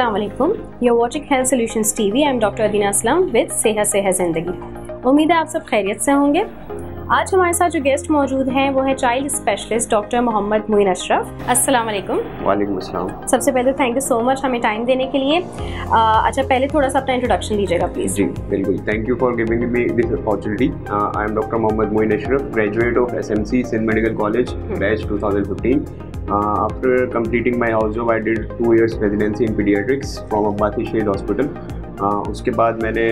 अस्सलाम वालेकुम you watching health solutions TV I am doctor Adeena Aslam with सेहत सेहत ज़िंदगी उम्मीद है आप सब खैरियत से होंगे। आज हमारे साथ जो गेस्ट मौजूद हैं वो है child specialist doctor Mohammad Muin Ashraf अस्सलाम वालेकुम वालेकुम अस्सलाम। सबसे पहले थैंक यू सो मच हमें टाइम देने के लिए। आ, अच्छा पहले थोड़ा सा अपना इंट्रोडक्शन दीजिएगा प्लीज़ जी बिल्कुल। Thank you for giving me this opportunity I am doctor Mohammad Moin Ashraf graduate of SMC Sindh medical college batch 2015 Uh, after completing my house job, I did two years residency in pediatrics from Abbasi Shahid Hospital. Uh, उसके बाद मैंने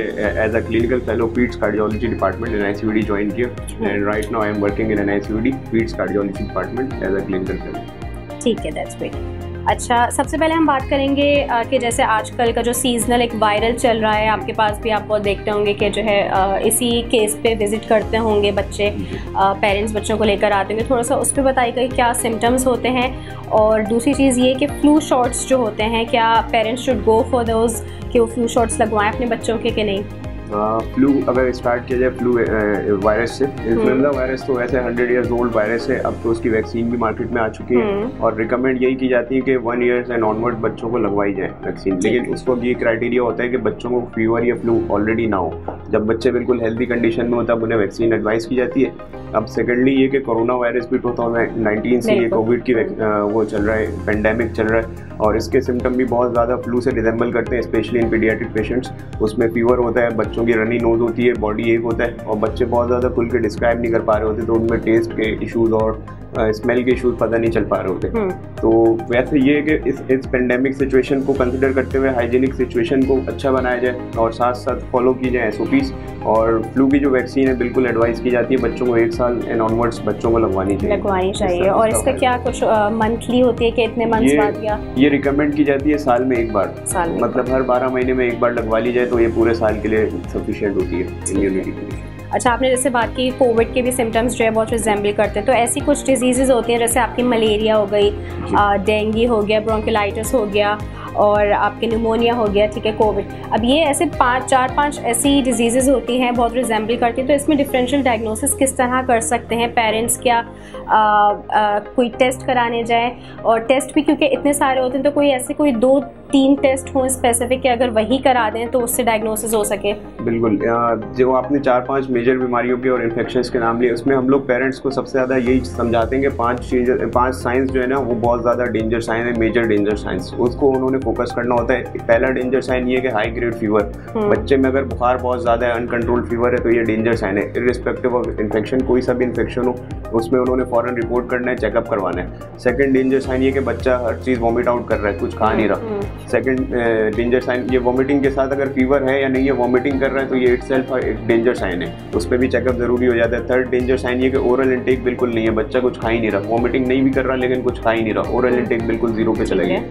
as a clinical fellow paeds cardiology department N I C D join किया and right now I am working in N I C D paeds cardiology department as a clinical fellow ठीक है that's great अच्छा सबसे पहले हम बात करेंगे कि जैसे आजकल का जो सीजनल एक वायरल चल रहा है, आपके पास भी आप बहुत देखते होंगे कि जो है इसी केस पे विज़िट करते होंगे बच्चे पेरेंट्स बच्चों को लेकर आते होंगे। थोड़ा सा उस पर बताइएगा कि क्या सिम्टम्स होते हैं और दूसरी चीज़ ये कि फ्लू शॉट्स जो होते हैं, क्या parents should go for those कि वो फ्लू शॉट्स लगवाएँ अपने बच्चों के कि नहीं? फ्लू अगर स्टार्ट किया जाए फ्लू वायरस से। इन्फ्लुएंजा वायरस तो वैसे हंड्रेड ईयर्स ओल्ड वायरस है अब तो उसकी वैक्सीन भी मार्केट में आ चुकी है। हम्म। और रिकमेंड यही की जाती है कि वन ईयर्स एंड ऑनवर्ड बच्चों को लगवाई जाए वैक्सीन लेकिन उसको ये क्राइटेरिया होता है कि बच्चों को फीवर या फ्लू ऑलरेडी ना हो। जब बच्चे बिल्कुल हेल्थी कंडीशन में होता है उन्हें वैक्सीन एडवाइस की जाती है। अब सेकेंडली ये कि कोरोना वायरस भी टू थाउज़ेंड नाइनटीन से ये कोविड की वो चल रहा है पेंडेमिक चल रहा है और इसके सिम्टम भी बहुत ज़्यादा फ्लू से रिजेंबल करते हैं स्पेशली इन पीडियाट्रिक पेशेंट्स उसमें फीवर होता है बच्चों की रनी नोज़ होती है बॉडी एक होता है और बच्चे बहुत ज़्यादा खुल के डिस्क्राइब नहीं कर पा रहे होते तो उनमें टेस्ट के इशूज़ और स्मेल के इशूज पता नहीं चल पा रहे होते। हम्म। तो वैसे ये कि इस इस पेंडेमिक सिचुएशन को कंसिडर करते हुए हाइजीनिक सिचुएशन को अच्छा बनाया जाए और साथ साथ फॉलो की जाए एस और फ्लू की जो वैक्सीन है बिल्कुल एडवाइस की जाती है बच्चों को एक साल एंड ऑनवर्ड्स बच्चों को लगवानी चाहिए। लगवानी चाहिए और इसका क्या कुछ मंथली होती है कि इतने मंथ्स बाद या? ये रिकमेंड की जाती है साल में एक बार। साल मतलब हर बारह महीने में एक बार लगवा ली जाए तो ये पूरे साल के लिए सफिशियंट होती है इम्यूनिटी के। लिए अच्छा आपने जैसे बात की कोविड के भी सिम्टम्स जो है बहुत रिजेंबल करते हैं तो ऐसी कुछ डिजीज़ेज़ होती हैं जैसे आपकी मलेरिया हो गई डेंगू हो गया ब्रोंकोलाइटिस हो गया और आपके निमोनिया हो गया ठीक है कोविड अब ये ऐसे पाँच चार पाँच ऐसी डिज़ीज़ होती हैं बहुत रिजेंबल करती हैं तो इसमें डिफरेंशियल डायग्नोसिस किस तरह कर सकते हैं? पेरेंट्स क्या आ, आ, कोई टेस्ट कराने जाए? और टेस्ट भी क्योंकि इतने सारे होते हैं तो कोई ऐसे कोई दो तीन टेस्ट हों स्पेसिफिक कि अगर वही करा दें तो उससे डायग्नोसिस हो सके? बिल्कुल जो आपने चार पाँच मेजर बीमारियों के और इन्फेक्शन के नाम लिए उसमें हम लोग पेरेंट्स को सबसे ज़्यादा यही समझाते हैं कि पाँच चीज़ पाँच साइंस जो है ना वो बहुत ज़्यादा डेंजर साइन है मेजर डेंजर साइंस उसको उन्होंने फोकस करना होता है पहला डेंजर साइन ये कि हाई ग्रेड फीवर बच्चे में अगर बुखार बहुत ज़्यादा है अनकंट्रोल फीवर है तो ये डेंजर साइन है. इरिस्पेक्टिव ऑफ़ इन्फेक्शन कोई सा भी इन्फेक्शन हो उसमें उन्होंने फॉरन रिपोर्ट करना है चेकअप करवाना है. सेकेंड डेंजर साइन ये कि बच्चा हर चीज़ वॉमिट आउट कर रहा है कुछ खा नहीं रहा. सेकंड डेंजर साइन ये वॉमिटिंग के साथ अगर फीवर है या नहीं है वॉमिटिंग कर रहा है तो ये इट सेल्फ एक डेंजर साइन है. उस पर भी चेकअप ज़रूरी हो जाता है. थर्ड डेंजर साइन ये कि ओरल इंटेक बिल्कुल नहीं है बच्चा कुछ खा ही नहीं रहा. वॉमिटिंग नहीं भी कर रहा लेकिन कुछ खा ही नहीं रहा. ओरल इंटेक बिल्कुल ज़ीरो पे चला गया.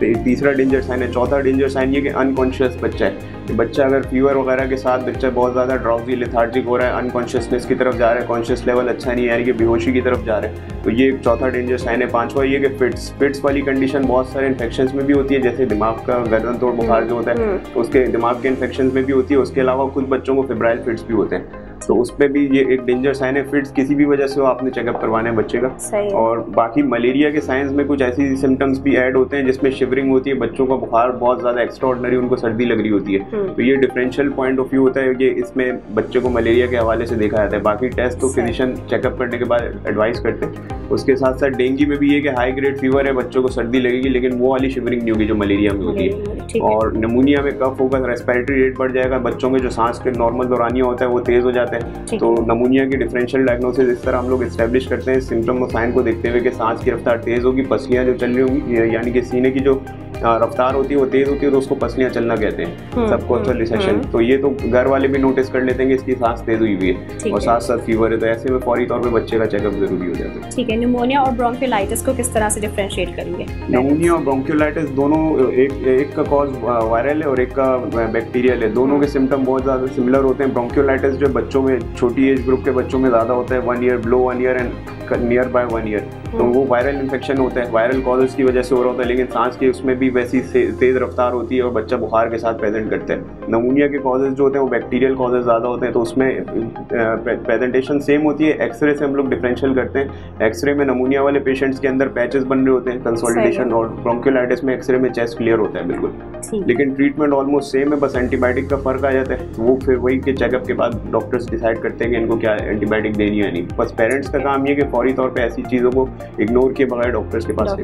तीसरा डेंजर साइन है चौथा डेंजर साइन ये कि अनकॉन्शियस बच्चा है। कि बच्चा अगर फीवर वगैरह के साथ बच्चा बहुत ज़्यादा ड्राउजी लिथार्जिक हो रहा है अनकॉन्शियसनेस की तरफ़ जा रहा है कॉन्शियस लेवल अच्छा नहीं यानी कि बेहोशी की तरफ़ जा रहा है तो ये एक चौथा डेंजर साइन है। पाँचवा ये कि फिट्स फिट्स वाली कंडीशन बहुत सारे इन्फेक्शन में भी होती है जैसे दिमाग का गर्दन तोड़ बुखार जो होता है तो उसके दिमाग के इन्फेक्शन में भी होती है उसके अलावा कुछ बच्चों को फिब्राइल फिट्स भी होते हैं। तो उसमें भी ये एक डेंजर साइन है। फिट्स किसी भी वजह से हो आपने चेकअप करवाना है बच्चे का। और बाकी मलेरिया के साइंस में कुछ ऐसी सिम्टम्स भी ऐड होते हैं जिसमें शिवरिंग होती है बच्चों का बुखार बहुत ज़्यादा एक्स्ट्रॉर्डनरी उनको सर्दी लग रही होती है। हम्म। तो ये डिफरेंशियल पॉइंट ऑफ़ व्यू होता है कि इसमें बच्चे को मलेरिया के हवाले से देखा जाता है। बाकी टेस्ट तो फिजिशियन चेकअप करने के बाद एडवाइस करते हैं। उसके साथ साथ डेंगू में भी ये कि हाई ग्रेड फीवर है बच्चों को सर्दी लगेगी लेकिन वो वाली शिवरिंग नहीं होगी जो मलेरिया में होती है। और नमूनिया में कफ होगा रेस्पिरेटरी रेट बढ़ जाएगा बच्चों में जो सांस के नॉर्मल दौरानिया होता है वो तेज़ हो जाते हैं। तो नमूनिया की डिफरेंशियल डायग्नोसिस इस तरह हम लोग इस्टेब्लिश करते हैं सिम्टम और साइन को देखते हुए कि सांस की रफ्तार तेज़ होगी पसलियाँ जो चल रही होंगी यानी कि सीने की जो रफ्तार होती है वो तेज होती है तो उसको पसलियाँ चलना कहते हैं। हम्म, सबको हम्म, रिसेशन हम्म। तो ये तो घर वाले भी नोटिस कर लेते हैं कि इसकी सांस तेज हुई हुई है और साथ साथ फीवर है तो ऐसे में फौरी तौर पर बच्चे का चेकअप ज़रूरी हो जाता है। ठीक है निमोनिया और ब्रोंकियोलाइटिस को किस तरह से डिफ्रेंशिएट करेंगे? निमोनिया और ब्रोंकियोलाइटिस दोनों एक एक का कॉज वायरल है और एक का बैक्टीरियल है। दोनों के सिम्टम बहुत ज़्यादा सिमिलर होते हैं। ब्रोंकियोलाइटिस जो बच्चों में छोटी एज ग्रुप के बच्चों में ज़्यादा होता है one year below one year and near by one year तो वो वायरल इन्फेक्शन होता है। वायरल कॉजेज की वजह से हो रहा होता है लेकिन सांस के उसमें भी भी वैसी तेज़ रफ्तार होती है और बच्चा बुखार के साथ प्रेजेंट करते हैं। नमूनिया के कॉजेज जो होते हैं वो बैक्टीरियल कॉजेज ज़्यादा होते हैं तो उसमें प्रेजेंटेशन सेम होती है। एक्सरे से हम लोग डिफरेंशियल करते हैं। एक्सरे में नमूनिया वाले पेशेंट्स के अंदर पैचेस बन रहे होते हैं। कंसोलिडेशन और ब्रोंक्योलाइटिस में एक्सरे में चेस्ट क्लियर होता है बिल्कुल। लेकिन ट्रीटमेंट ऑलमोस्ट सेम है बस एंटीबायोटिक का फ़र्क आ जाता है। वो फिर वही के चेकअप के बाद डॉक्टर्स डिसाइड करते हैं कि इनको क्या एंटीबायोटिक देनी है नहीं। बस पेरेंट्स का काम ये कि फौरी तौर पर ऐसी चीज़ों को इग्नोर किए बगैर डॉक्टर्स के पास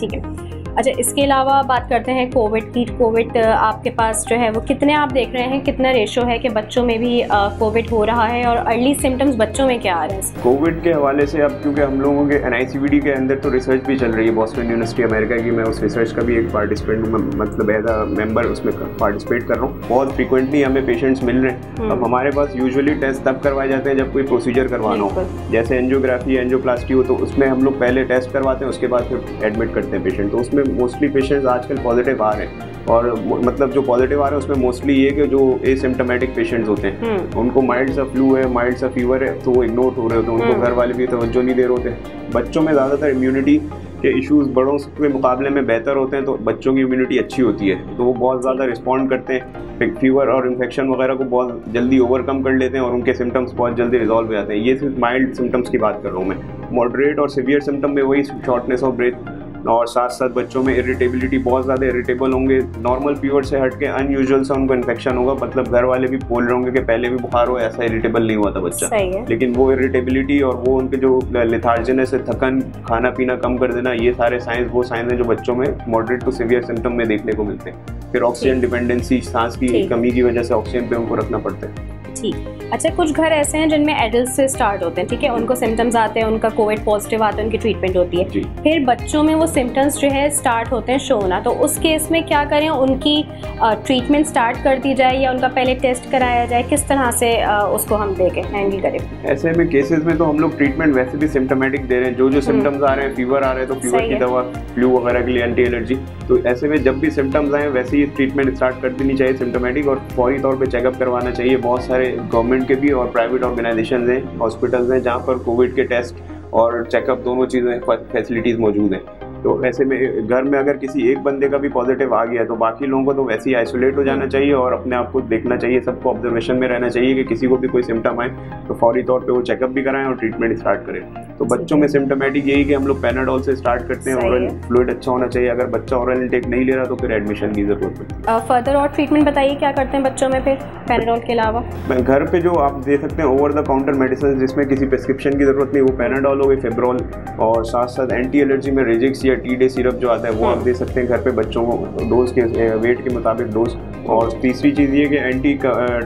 ठीक है। अच्छा इसके अलावा बात करते हैं कोविड की। कोविड आपके पास जो है वो कितने आप देख रहे हैं? कितना रेशो है कि बच्चों में भी कोविड हो रहा है और अर्ली सिम्टम्स बच्चों में क्या आ रहे हैं कोविड के हवाले से अब क्योंकि हम लोगों के एन के अंदर तो रिसर्च भी चल रही है। बॉस्टन यूनिवर्सिटी अमेरिका की मैं उस रिसर्च का भी एक पार्टिसिपेंट हूँ। मतलब एज अ मेंबर उसमें पार्टिसिपेट कर रहा हूँ। बहुत फ्रिक्वेंटली हमें पेशेंट्स मिल रहे हैं। हम्म। अब हमारे पास यूजुअली टेस्ट तब करवाए जाते हैं जब कोई प्रोसीजर करवाना हो। जैसे एनजियोग्राफी एनजियोप्लास्टी हो तो उसमें हम लोग पहले टेस्ट करवाते हैं उसके बाद फिर एडमिट करते हैं पेशेंट तो उसमें मोस्टली पेशेंट्स आजकल पॉजिटिव आ रहे हैं। और मतलब जो पॉजिटिव आ रहे हैं उसमें मोस्टली ये कि जो एसिम्टोमेटिक पेशेंट्स होते हैं। हम्म। उनको माइल्ड सा फ्लू है माइल्ड सा फीवर है तो वो इग्नोर हो रहे होते हैं उनको हम्म। घर वाले भी तवज्जो नहीं दे रहे होते। बच्चों में ज़्यादातर इम्यूनिटी के इश्यूज़ बड़ों के मुकाबले में बेहतर होते हैं तो बच्चों की इम्यूनिटी अच्छी होती है। तो वो बहुत ज़्यादा रिस्पॉन्ड करते हैं। फीवर और इन्फेक्शन वगैरह को बहुत जल्दी ओवरकम कर लेते हैं और उनके सिम्टम्स बहुत जल्दी रिजॉल्व हो जाते हैं। ये सिर्फ़ माइल्ड सिम्टम्स की बात कर रहा हूँ मैं। मॉडरेट और सिवियर सिम्टम में वही शॉर्टनेस ऑफ़ ब्रेथ और साथ साथ बच्चों में इरिटेबिलिटी बहुत ज़्यादा इरिटेबल होंगे। नॉर्मल फीवर से हट के अनयूजल से उनको इन्फेक्शन होगा। मतलब घर वाले भी बोल रहे होंगे कि पहले भी बुखार हो ऐसा इरिटेबल नहीं हुआ था बच्चा। लेकिन वो इरिटेबिलिटी और वो उनके जो लिथार्जनेस है थकन खाना पीना कम कर देना ये सारे साइंस वो साइंस हैं जो बच्चों में मॉडरेट टू सीवियर सिम्टम में देखने को मिलते हैं। फिर ऑक्सीजन डिपेंडेंसी सांस की कमी की वजह से ऑक्सीजन पे उनको रखना पड़ता है। ठीक। अच्छा कुछ घर ऐसे हैं जिनमें एडल्ट से स्टार्ट होते हैं ठीक है? उनको सिम्टम्स आते हैं उनका कोविड पॉजिटिव आता है उनकी ट्रीटमेंट होती है। फिर बच्चों में वो सिम्टम्स जो है स्टार्ट होते हैं शो होना तो उस केस में क्या करें? उनकी ट्रीटमेंट स्टार्ट कर दी जाए या उनका पहले टेस्ट कराया जाए? किस तरह से उसको हम देखें? हैंडल करें। ऐसे में केसेस में तो हम लोग ट्रीटमेंट वैसे भी सिम्टोमेटिक दे रहे हैं। जो जो सिम्टम्स। आ रहे हैं फीवर आ रहे हैं तो फीवर की दवा फ्लू वगैरह के लिए एंटी एलर्जी तो ऐसे में जब भी सिम्टम्स आए वैसे ही ट्रीटमेंट स्टार्ट कर देनी चाहिए सिम्टोमेटिक और फौरी तौर पर चेकअप करवाना चाहिए। बहुत सारे गवर्नमेंट के भी और प्राइवेट प्राइवेट ऑर्गेनाइजेशन हैं हॉस्पिटल्स हैं जहाँ पर कोविड के टेस्ट और चेकअप दोनों चीज़ें फैसिलिटीज़ मौजूद हैं। तो ऐसे में घर में अगर किसी एक बंदे का भी पॉजिटिव आ गया तो बाकी लोगों को तो वैसे ही आइसोलेट हो जाना चाहिए और अपने आप को देखना चाहिए सबको ऑब्जर्वेशन में रहना चाहिए कि किसी को भी कोई सिम्टम आए तो फौरी तौर पे वो चेकअप भी कराएँ और ट्रीटमेंट स्टार्ट करें। तो बच्चों में सिम्टोमेटिक यही कि हम लोग पैनाडोल से स्टार्ट करते हैं ऑरल फ्लूड अच्छा होना चाहिए। अगर बच्चा ऑरल इंटेक नहीं ले रहा तो फिर एडमिशन की ज़रूरत पड़ती है फर्दर और ट्रीटमेंट बताइए क्या करते हैं बच्चों में फिर पैनाडोल के अलावा? घर पे जो आप दे सकते हैं ओवर द काउंटर मेडिसिन जिसमें किसी प्रिस्क्रिप्शन की ज़रूरत नहीं वो पैनाडोल हो गई फेब्रोल और साथ साथ एंटी एलर्जी में रेजिक्स या टी डे सिरप जो आता है वो आप दे सकते हैं घर पे बच्चों को डोज के वेट के मुताबिक डोज और तीसरी चीज़ ये कि एंटी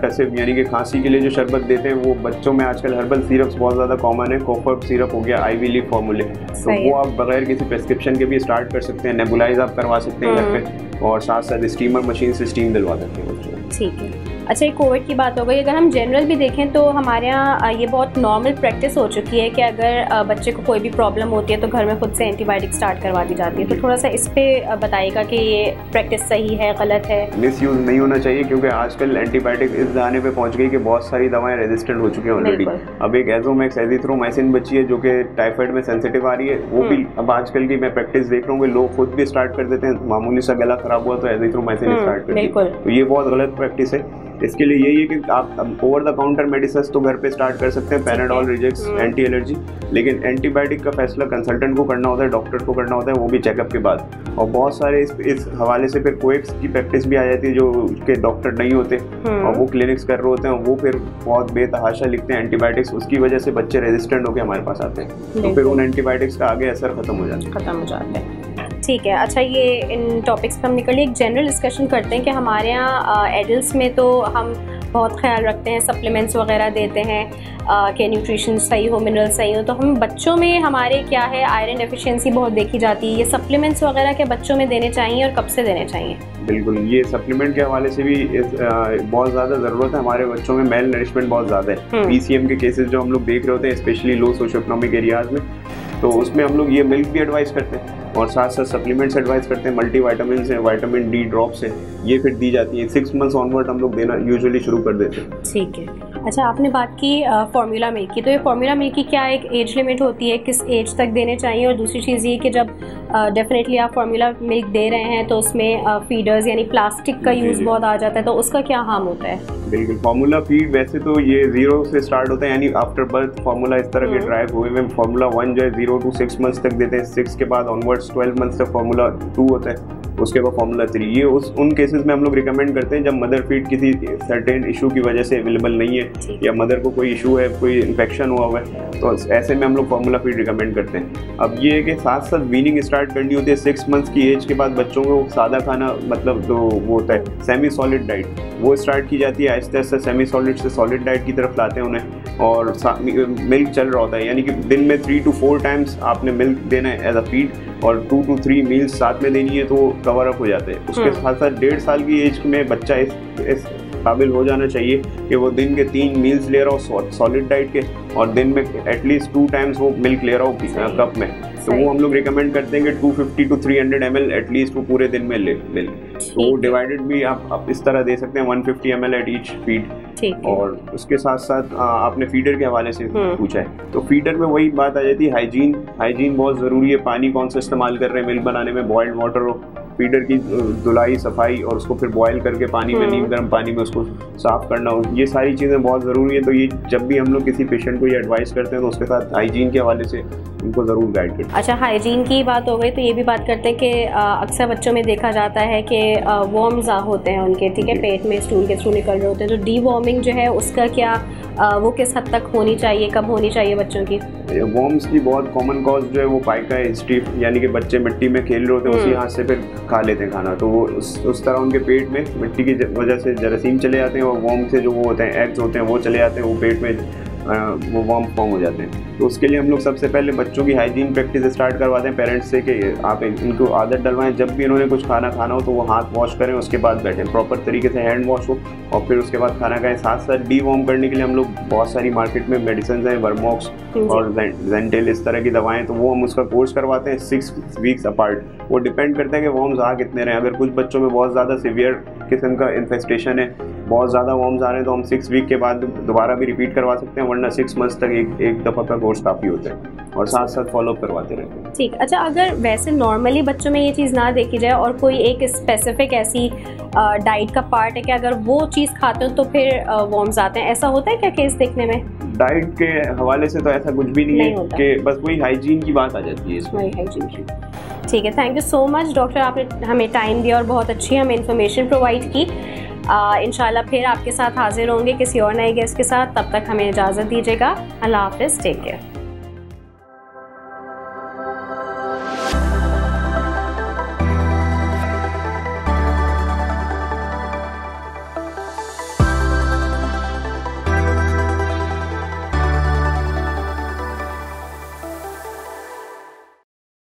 टसिव यानी कि खांसी के लिए जो शरबत देते हैं वो बच्चों में आजकल हर्बल सिरप्स बहुत ज़्यादा कॉमन है। कोफर सिरप हो गया आई वी फॉर्मूले तो वो आप बगैर किसी प्रेस्क्रिप्शन के भी स्टार्ट कर सकते हैं नेबुलाइज आप करवा सकते हैं घर पे हम्म। और साथ साथ स्टीमर मशीन से स्टीम दिलवा सकते हैं। बच्चों ठीक है। अच्छा ये कोविड की बात हो गई। अगर हम जनरल भी देखें तो हमारे यहाँ ये बहुत नॉर्मल प्रैक्टिस हो चुकी है कि अगर बच्चे को कोई भी प्रॉब्लम होती है तो घर में खुद से एंटीबायोटिक स्टार्ट करवा दी जाती है। तो थोड़ा सा इस पर बताइएगा कि ये प्रैक्टिस सही है गलत है? मिस यूज़ नहीं होना चाहिए क्योंकि आजकल एंटीबायोटिक इस जाने पे पहुँच गई कि बहुत सारी दवाएँ रेजिस्टेंट हो चुकी हैं ऑलरेडी अब एक एजोमैक्स एजिथ्रोमाइसिन बची है जो कि टाइफाइड में सेंसिटिव आ रही है। वो भी हम्म। अब आजकल की मैं प्रैक्टिस देख रहा हूँ लोग खुद भी स्टार्ट कर देते हैं। मामूली सा गला खराब हुआ तो एजिथ्रोमाइसिन स्टार्ट कर तो ये बहुत गलत प्रैक्टिस है। इसके लिए यही है कि आप ओवर द काउंटर मेडिसिन तो घर पे स्टार्ट कर सकते हैं पैनाडॉल रिजेक्स एंटी एलर्जी लेकिन एंटीबायोटिक का फैसला कंसल्टेंट को करना होता है डॉक्टर को करना होता है वो भी चेकअप के बाद। और बहुत सारे इस, इस हवाले से फिर कोएक्स की प्रैक्टिस भी आ जाती है जो के डॉक्टर नहीं होते। हम्म। और वो क्लिनिक्स कर रहे होते हैं वो फिर बहुत बेतहाशा लिखते हैं एंटीबायोटिक्स उसकी वजह से बच्चे रेजिस्टेंट होकर हमारे पास आते हैं। तो फिर उन एंटीबायोटिक्स का आगे असर खत्म हो जाता है। खत्म हो जाता है। ठीक है। अच्छा ये इन टॉपिक्स पर हम निकलिए एक जनरल डिस्कशन करते हैं कि हमारे यहाँ एडल्ट में तो हम बहुत ख्याल रखते हैं सप्लीमेंट्स वगैरह देते हैं कि न्यूट्रिशन सही हो मिनरल सही हो तो हम बच्चों में हमारे क्या है आयरन डेफिशिएंसी बहुत देखी जाती है। ये सप्लीमेंट्स वगैरह के बच्चों में देने चाहिए और कब से देने चाहिए? बिल्कुल ये सप्लीमेंट के हवाले से भी इस, आ, बहुत ज़्यादा ज़रूरत है हमारे बच्चों में मेल नरिशमेंट बहुत ज़्यादा है। पी हम्म। के केसेस जो हम लोग देख रहे होते हैं specially low socio economic areas में तो उसमें हम लोग ये मिल्क भी एडवाइस करते हैं। और साथ साथ सप्लीमेंट्स एडवाइस करते हैं मल्टी वाइटामिन हैं वाइटामिन डी ड्रॉप्स हैं ये फिर दी जाती है। सिक्स मंथ्स ऑनवर्ड हम लोग देना यूजुअली शुरू कर देते हैं। ठीक है। अच्छा आपने बात की फार्मूला मिल्क की। तो ये फार्मूला मिल्क की क्या एक एज लिमिट होती है? किस एज तक देने चाहिए? और दूसरी चीज़ ये कि जब डेफिनेटली आप फार्मूला मिल्क दे रहे हैं तो उसमें फीडर्स यानी प्लास्टिक का यूज़ बहुत आ जाता है तो उसका क्या हार्म होता है? बिल्कुल फार्मूला फ़ीड वैसे तो ये ज़ीरो से स्टार्ट होता है यानी आफ्टर बर्थ फार्मूला इस तरह के ड्राइव हुए में फार्मूला वन जो है ज़ीरो टू सिक्स मंथ्स तक देते हैं। सिक्स के बाद ऑनवर्ड्स ट्वेल्व मंथ्स तक फार्मूला टू होता है उसके बाद फॉर्मूला थ्री ये उस उन केसेस में हम लोग रिकमेंड करते हैं जब मदर फ़ीड किसी सर्टेन इशू की वजह से अवेलेबल नहीं है या मदर को कोई इशू है कोई इन्फेक्शन हुआ हुआ है तो ऐसे में हम लोग फार्मूला फ़ीड रिकमेंड करते हैं। अब ये है कि साथ साथ वीनिंग स्टार्ट करनी होती है सिक्स मंथ्स की एज के बाद बच्चों को सादा खाना मतलब जो वो होता है सेमी सॉलिड डाइट वो स्टार्ट की जाती है आहिस्ते आहिस्ते सेमी सॉलिड से सॉलिड डाइट की तरफ़ लाते हैं उन्हें और मिल्क चल रहा होता है यानी कि दिन में थ्री टू फोर टाइम्स आपने मिल्क देना है एज अ फ़ीड और टू टू थ्री मील्स साथ में देनी है तो कवर अप हो जाते हैं उसके हम्म। साथ साथ डेढ़ साल की एज में बच्चा इस, इस काबिल हो जाना चाहिए कि वो दिन के तीन मील्स ले रहा हो सॉलिड डाइट के और दिन में एटलीस्ट टू टाइम्स वो मिल्क ले रहा हो कप में. तो वो हम लोग रिकमेंड करते हैं कि 250 टू 300 हंड्रेड एम एटलीस्ट वो पूरे दिन में ले ले तो वो डिवाइडेड भी आप, आप इस तरह दे सकते हैं 150 fifty M at each feed और उसके साथ साथ आपने फीडर के हवाले से हम्म। पूछा है. तो फीडर में वही बात आ जाती है हाइजीन हाइजीन बहुत ज़रूरी है पानी कौन सा इस्तेमाल कर रहे हैं मिल्क बनाने में बॉयल्ड वाटर हो फीडर की धुलाई सफ़ाई और उसको फिर बॉयल करके पानी में नीम हम्म। गर्म पानी में उसको साफ़ करना ये सारी चीज़ें बहुत ज़रूरी है। तो ये जब भी हम लोग किसी पेशेंट को ये एडवाइस करते हैं तो उसके साथ हाइजीन के हवाले से उनको ज़रूर गाइड करते अच्छा हाइजीन की बात हो गई तो ये भी बात करते हैं कि अक्सर बच्चों में देखा जाता है कि वॉर्म्स होते हैं उनके ठीक है? पेट में स्टूल के थ्रू निकल रहे होते हैं। तो डी वॉर्मिंग जो है उसका क्या वो किस हद तक होनी चाहिए कब होनी चाहिए बच्चों की? वॉर्म्स की बहुत कॉमन कॉज जो है वो पाइका है स्टीफ यानी कि बच्चे मिट्टी में खेल रहे होते हैं उसी हम्म। हाथ से फिर खा लेते हैं खाना। तो वो उस उस तरह उनके पेट में मिट्टी की वजह से जरासीम चले जाते हैं और वॉम से जो वो होते हैं एग्स होते हैं, वो चले जाते हैं वो पेट में। वो वॉर्म फॉर्म हो जाते हैं। तो उसके लिए हम लोग सबसे पहले बच्चों की हाइजीन प्रैक्टिस स्टार्ट करवाते हैं पेरेंट्स से कि आप इनको आदत डलवाएँ। जब भी इन्होंने कुछ खाना खाना हो तो वो हाथ वॉश करें उसके बाद बैठें। प्रॉपर तरीके से हैंड वॉश हो और फिर उसके बाद खाना खाएँ। साथ साथ डी वॉर्म करने के लिए हम लोग बहुत सारी मार्केट में मेडिसिन हैं वर्मॉक्स और जेंटेल इस तरह की दवाएँ। तो वो हम उसका कोर्स करवाते हैं सिक्स वीक्स अपार्ट वो डिपेंड करता है कि वॉर्म्स आ कितने रहे। अगर कुछ बच्चों में बहुत ज़्यादा सिवियर किस्म का इन्फेस्टेशन है। बहुत ज़्यादा वॉर्म्स आ रहे हैं तो हम सिक्स वीक के बाद दोबारा भी रिपीट करवा सकते हैं, वरना सिक्स मंथ्स तक एक एक दफ़ा का कोर्स काफ़ी होता है और साथ साथ फॉलोअप करवाते रहते हैं। ठीक अच्छा अगर वैसे नॉर्मली बच्चों में ये चीज़ ना देखी जाए और कोई एक स्पेसिफिक ऐसी डाइट का पार्ट है कि अगर वो चीज़ खाते हो तो फिर वॉर्म्स आते हैं, ऐसा होता है क्या केस देखने में? डाइट के हवाले से तो ऐसा कुछ भी नहीं, नहीं है कि बस वही हाइजीन की बात आ जाती है इसमें। हाइजीन की। ठीक है thank you so much doctor आपने हमें टाइम दिया और बहुत अच्छी हमें इन्फॉर्मेशन प्रोवाइड की। इन फिर आपके साथ हाजिर होंगे किसी और नए गेस्ट के साथ। तब तक हमें इजाज़त दीजिएगा। अल्लाह हाफिज़ टेक केयर